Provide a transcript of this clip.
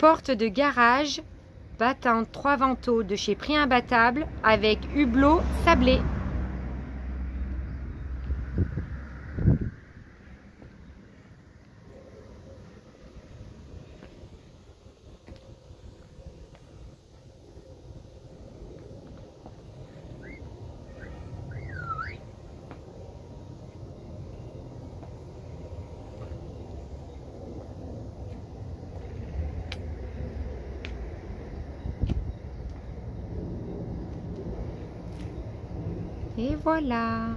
Porte de garage, battante 3 vantaux de chez Prix Imbattable avec hublot sablé. Et voilà.